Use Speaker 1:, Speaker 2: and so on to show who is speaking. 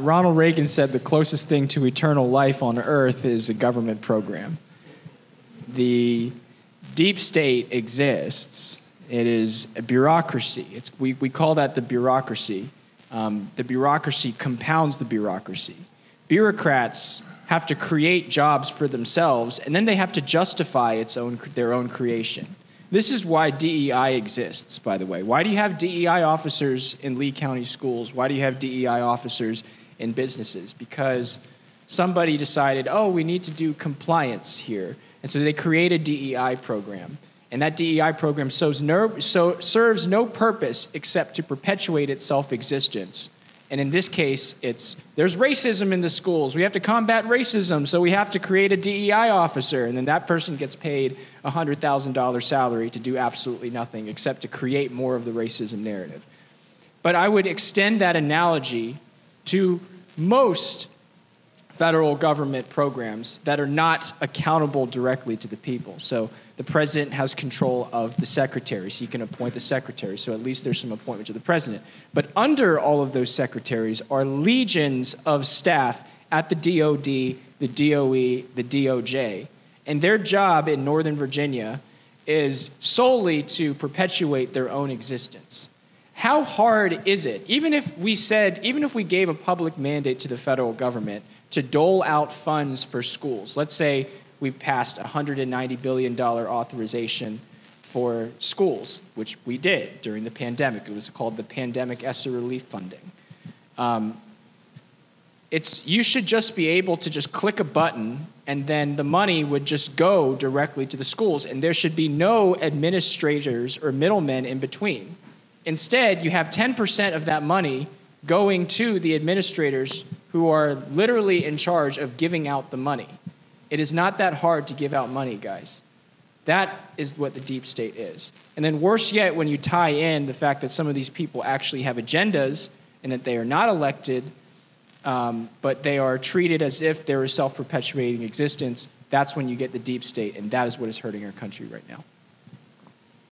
Speaker 1: Ronald Reagan said the closest thing to eternal life on earth is a government program. The deep state exists. It is a bureaucracy. It's, we, we call that the bureaucracy. Um, the bureaucracy compounds the bureaucracy. Bureaucrats have to create jobs for themselves, and then they have to justify its own, their own creation. This is why DEI exists, by the way. Why do you have DEI officers in Lee County schools? Why do you have DEI officers in businesses? Because somebody decided, oh, we need to do compliance here. And so they create a DEI program. And that DEI program no, so, serves no purpose except to perpetuate its self existence. And in this case, it's there's racism in the schools. We have to combat racism, so we have to create a DEI officer. And then that person gets paid a $100,000 salary to do absolutely nothing except to create more of the racism narrative. But I would extend that analogy to most federal government programs that are not accountable directly to the people. So the president has control of the secretaries. He can appoint the secretary. So at least there's some appointment to the president. But under all of those secretaries are legions of staff at the DOD, the DOE, the DOJ. And their job in Northern Virginia is solely to perpetuate their own existence. How hard is it, even if we said, even if we gave a public mandate to the federal government to dole out funds for schools? Let's say we passed a $190 billion authorization for schools, which we did during the pandemic. It was called the Pandemic ESSER Relief Funding. Um, it's, you should just be able to just click a button and then the money would just go directly to the schools and there should be no administrators or middlemen in between. Instead, you have 10% of that money going to the administrators who are literally in charge of giving out the money. It is not that hard to give out money, guys. That is what the deep state is. And then, worse yet, when you tie in the fact that some of these people actually have agendas and that they are not elected, um, but they are treated as if they're a self perpetuating existence, that's when you get the deep state, and that is what is hurting our country right now.